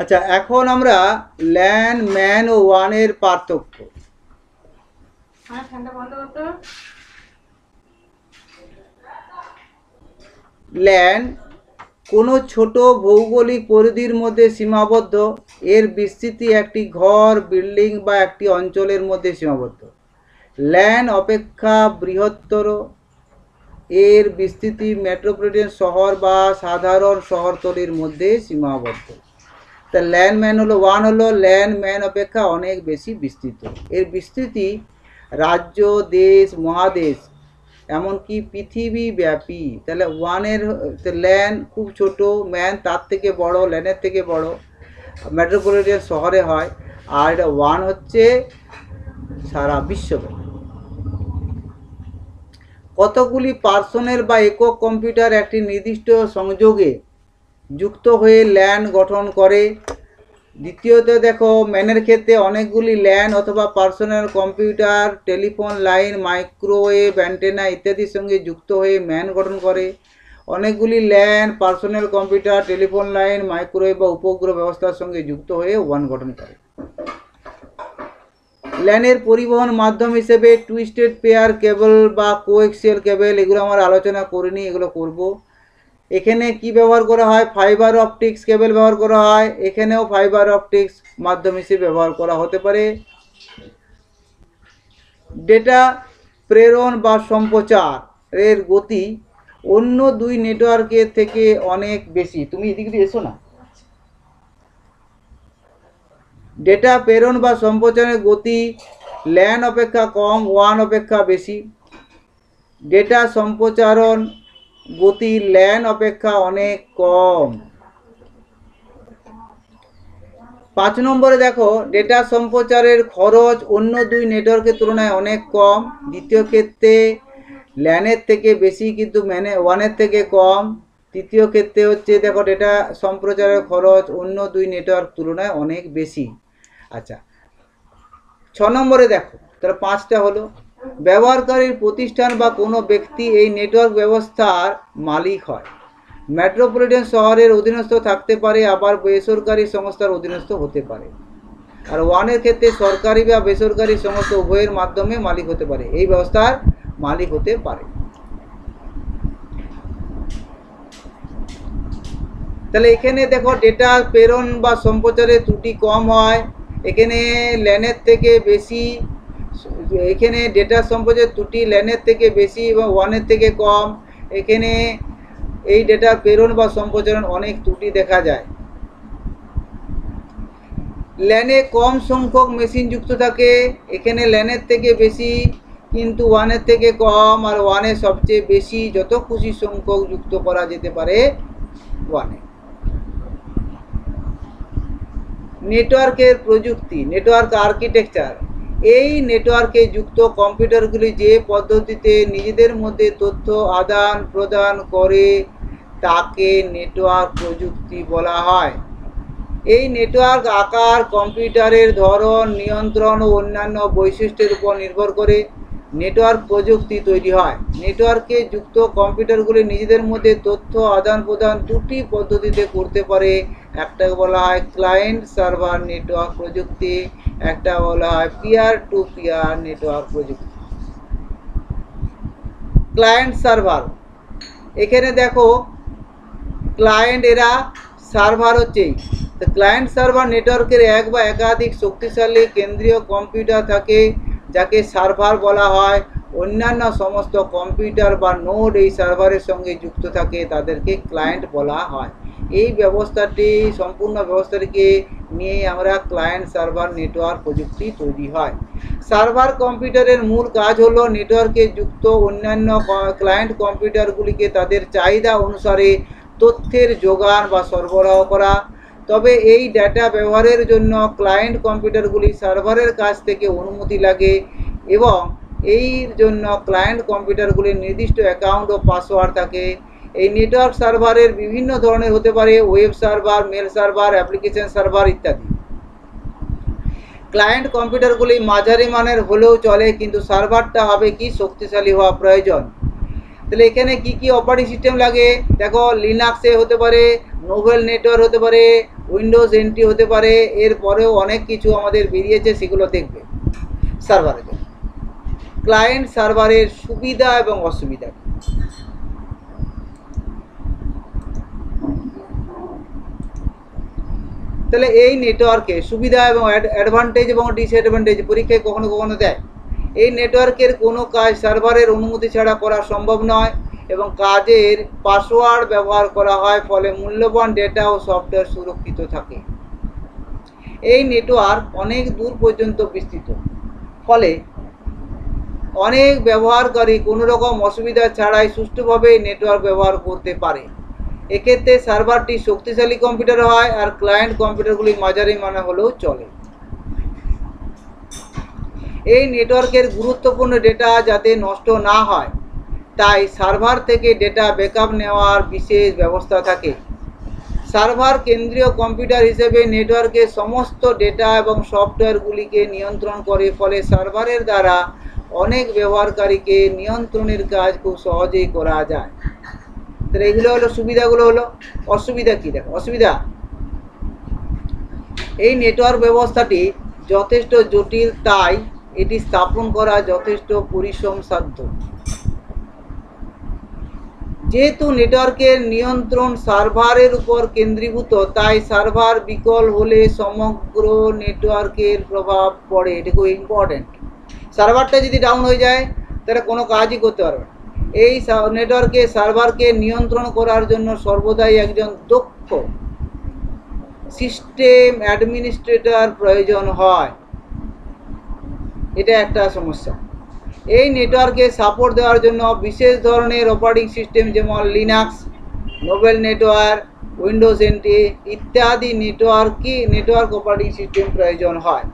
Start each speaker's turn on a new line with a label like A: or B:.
A: আচ্ছা এখন আমরা ল্যান ম্যান ও ওয়ানের পার্থক্য।
B: হ্যাঁ
A: ল্যান কোনো ছোট ভৌগোলিক পরিধির মধ্যে সীমাবদ্ধ। এর বিস্তৃতি একটি ঘর বিল্ডিং বা একটি অঞ্চলের মধ্যে সীমাবদ্ধ। ল্যান অপেক্ষা বৃহত্তর। এর বিস্তৃতি মেট্রোপলিটন শহর বা সাধারণ শহরতলির মধ্যে সীমাবদ্ধ। তা ল্যান্ডম্যান হলো, ওয়ান হলো, ল্যান্ডম্যান অপেক্ষা অনেক বেশি বিস্তৃত। এর বিস্তৃতি রাজ্য, দেশ, মহাদেশ, এমনকি পৃথিবী ব্যাপী। তাহলে ওয়ানের ল্যান্ড খুব ছোট ম্যান তার থেকে বড় ল্যান্ডের থেকে বড়। মেট্রোপলিটন শহরে হয়, আর এটা ওয়ান হচ্ছে সারা বিশ্বব্যাপী। কতগুলি পার্সোনেল বা একক কম্পিউটার একটি নির্দিষ্ট সংযোগে যুক্ত হয়ে ল্যান গঠন করে। দ্বিতীয়ত দেখো, ম্যানের ক্ষেত্রে অনেকগুলি ল্যান অথবা personal computer, telephone line, microwave antenna ইত্যাদির সঙ্গে যুক্ত হয়ে ম্যান গঠন করে। অনেকগুলি LAN personal computer, telephone line, microwave বা উপগ্রহ ব্যবস্থার সঙ্গে যুক্ত হয়ে ওয়ান গঠন করে। ল্যানের পরিবহন মাধ্যম হিসেবে টুইস্টেড পেয়ার কেবল বা কোএক্সিয়াল কেবল, এগুলো আমরা আলোচনা করিনি, এগুলো করব। এখানে কি ব্যবহার করা হয়? ফাইবার অপটিক্স কেবল ব্যবহার করা হয়। এখানেও ফাইবার অপটিক্স মাধ্যম হিসেবে ব্যবহার করা হতে পারে। ডেটা প্রেরণ বা সম্প্রচার এর গতি অন্য দুই নেটওয়ার্কের থেকে অনেক বেশি। তুমি এদিক দিয়ে এসো না। ডেটা প্রেরণ বা সম্প্রচারের গতি ল্যান অপেক্ষা কম ওয়ান অপেক্ষা বেশি। ডেটা সম্প্রচারণ গতি ল্যান অপেক্ষা অনেক কম। পাঁচ নম্বরে দেখো ডেটা সম্প্রচারের খরচ অন্য দুই নেটওয়ার্কের তুলনায় অনেক কম। দ্বিতীয় ক্ষেত্রে ল্যানের থেকে বেশি কিন্তু ম্যানে ওয়ানের থেকে কম। তৃতীয় ক্ষেত্রে হচ্ছে দেখো ডেটা সম্প্রচারের খরচ অন্য দুই নেটওয়ার্ক তুলনায় অনেক বেশি। আচ্ছা ছ নম্বরে দেখো, তাহলে পাঁচটা হলো। ব্যবহারকারীর প্রতিষ্ঠান বা কোনো ব্যক্তি এই নেটওয়ার্ক ব্যবস্থার মালিক হয়। মেট্রোপলিটন শহরের অধীনস্থ থাকতে পারে, আবার বেসরকারি সংস্থার অধীনস্থ হতে পারে। আর ওয়ানের ক্ষেত্রে সরকারি বা বেসরকারি সংস্থা উভয়ের মাধ্যমে মালিক হতে পারে, এই ব্যবস্থার মালিক হতে পারে। তাহলে এখানে দেখো, ডেটা প্রেরণ বা সম্প্রচারের ত্রুটি কম হয়। এখানে ল্যানের থেকে বেশি এখানে ডেটা সম্প্রচার ত্রুটি ল্যানের থেকে বেশি এবং ওয়ানের থেকে কম, এখানে এই ডেটা প্রেরণ বা সম্প্রচারণ অনেক ত্রুটি দেখা যায়। ল্যানে কম সংখ্যক মেশিন যুক্ত থাকে, এখানে ল্যানের থেকে বেশি, কিন্তু ওয়ানের থেকে কম আর ওয়ানে সবচেয়ে বেশি যত খুশি সংখ্যক যুক্ত করা যেতে পারে ওয়ানে নেটওয়ার্কের প্রযুক্তি নেটওয়ার্ক আর্কিটেকচার এই নেটওয়ার্কে যুক্ত কম্পিউটারগুলি যে পদ্ধতিতে নিজেদের মধ্যে তথ্য আদান প্রদান করে, তাকে নেটওয়ার্ক প্রযুক্তি বলা হয়। এই নেটওয়ার্ক আকার, কম্পিউটারের ধরন, নিয়ন্ত্রণ ও অন্যান্য বৈশিষ্ট্যের উপর নির্ভর করে নেটওয়ার্ক প্রযুক্তি তৈরি হয়। নেটওয়ার্কে যুক্ত কম্পিউটারগুলি নিজেদের মধ্যে তথ্য আদান প্রদান দুটি পদ্ধতিতে করতে পারে। একটা বলা হয় ক্লায়েন্ট সার্ভার নেটওয়ার্ক প্রযুক্তি, একটা বলা হয় পিয়ার টু পিয়ার নেটওয়ার্ক প্রযুক্তি। ক্লায়েন্ট সার্ভার এখানে দেখো ক্লায়েন্ট এরা সার্ভার হচ্ছেই। তো ক্লায়েন্ট সার্ভার নেটওয়ার্কের এক বা একাধিক শক্তিশালী কেন্দ্রীয় কম্পিউটার থাকে, যাকে সার্ভার বলা হয়। অন্যান্য সমস্ত কম্পিউটার বা নোড এই সার্ভারের সঙ্গে যুক্ত থাকে, তাদেরকে ক্লায়েন্ট বলা হয়। এই ব্যবস্থাটি, সম্পূর্ণ ব্যবস্থাটিকে নিয়ে আমরা ক্লায়েন্ট সার্ভার নেটওয়ার্ক প্রযুক্তি তৈরি হয়। সার্ভার কম্পিউটারের মূল কাজ হলো নেটওয়ার্কে যুক্ত অন্যান্য ক্লায়েন্ট কম্পিউটারগুলিকে তাদের চাহিদা অনুসারে তথ্যের যোগান বা সরবরাহ করা। তবে এই ডেটা ব্যবহারের জন্য ক্লায়েন্ট কম্পিউটারগুলি সার্ভারের কাছ থেকে অনুমতি লাগে এবং এই জন্য ক্লায়েন্ট কম্পিউটারগুলির নির্দিষ্ট অ্যাকাউন্ট ও পাসওয়ার্ড থাকে। এই নেটওয়ার্ক সার্ভারের বিভিন্ন ধরনের হতে পারে web server mail server application server ইত্যাদি। ক্লায়েন্ট কম্পিউটারগুলি মাঝারি মানের হলেও চলে, কিন্তু সার্ভারটা হবে কি শক্তিশালী হওয়া প্রয়োজন। তাহলে এখানে কি কি অপারেটিং সিস্টেম লাগে? দেখো লিনাক্সে হতে পারে নোভেল নেটওয়ার্ক হতে পারে উইন্ডোজ এন্ট্রি হতে পারে, এরপরেও অনেক কিছু আমাদের বেরিয়েছে, সেগুলো দেখবে। সার্ভারের ক্লায়েন্ট সার্ভারের সুবিধা এবং অসুবিধা তাহলে এই নেটওয়ার্কে সুবিধা এবং অ্যাডভান্টেজ এবং ডিসঅ্যাডভান্টেজ পরীক্ষায় কখনো কখনো দেয়। এই নেটওয়ার্কের কোনো কাজ সার্ভারের অনুমতি ছাড়া করা সম্ভব নয় এবং কাজের পাসওয়ার্ড ব্যবহার করা হয়, ফলে মূল্যবান ডেটা ও সফটওয়্যার সুরক্ষিত থাকে। এই নেটওয়ার্ক অনেক দূর পর্যন্ত বিস্তৃত। ফলে অনেক ব্যবহারকারী কোনো রকম অসুবিধা ছাড়াই সুষ্ঠুভাবে নেটওয়ার্ক ব্যবহার করতে পারে। এক্ষেত্রে সার্ভারটি শক্তিশালী কম্পিউটার হয় আর ক্লায়েন্ট কম্পিউটারগুলি মাঝারি মানে হলেও চলে। এই নেটওয়ার্কের গুরুত্বপূর্ণ ডেটা যাতে নষ্ট না হয়, তাই সার্ভার থেকে ডেটা ব্যাকআপ নেওয়ার বিশেষ ব্যবস্থা থাকে। সার্ভার কেন্দ্রীয় কম্পিউটার হিসেবে নেটওয়ার্কের সমস্ত ডেটা এবং সফটওয়্যারগুলিকে নিয়ন্ত্রণ করে, ফলে সার্ভারের দ্বারা অনেক ব্যবহারকারীকে নিয়ন্ত্রণের কাজ খুব সহজেই করা যায়। তাহলে এগুলো হলো, সুবিধাগুলো হলো, অসুবিধা কী দেখো? অসুবিধা? এই নেটওয়ার্ক ব্যবস্থাটি যথেষ্ট জটিল, তাই এটি স্থাপন করা যথেষ্ট পরিশ্রম সাধ্য। যেহেতু নেটওয়ার্কের নিয়ন্ত্রণ সার্ভারের উপর কেন্দ্রীভূত, তাই সার্ভার বিকল হলে সমগ্র নেটওয়ার্কের প্রভাব পড়ে। এটা খুব ইম্পর্ট্যান্ট সার্ভারটা যদি ডাউন হয়ে যায়, তাহলে কোনো কাজই করতে পারবে না। এই নেটওয়ার্কে, সার্ভারকে নিয়ন্ত্রণ করার জন্য সর্বদাই একজন দক্ষ সিস্টেম অ্যাডমিনিস্ট্রেটর প্রয়োজন হয়। এটা একটা সমস্যা। এই নেটওয়ার্কে সাপোর্ট দেওয়ার জন্য বিশেষ ধরনের অপারেটিং সিস্টেম যেমন Linux, Novell network, Windows NT ইত্যাদি নেটওয়ার্কই নেটওয়ার্ক অপারেটিং সিস্টেম প্রয়োজন হয়।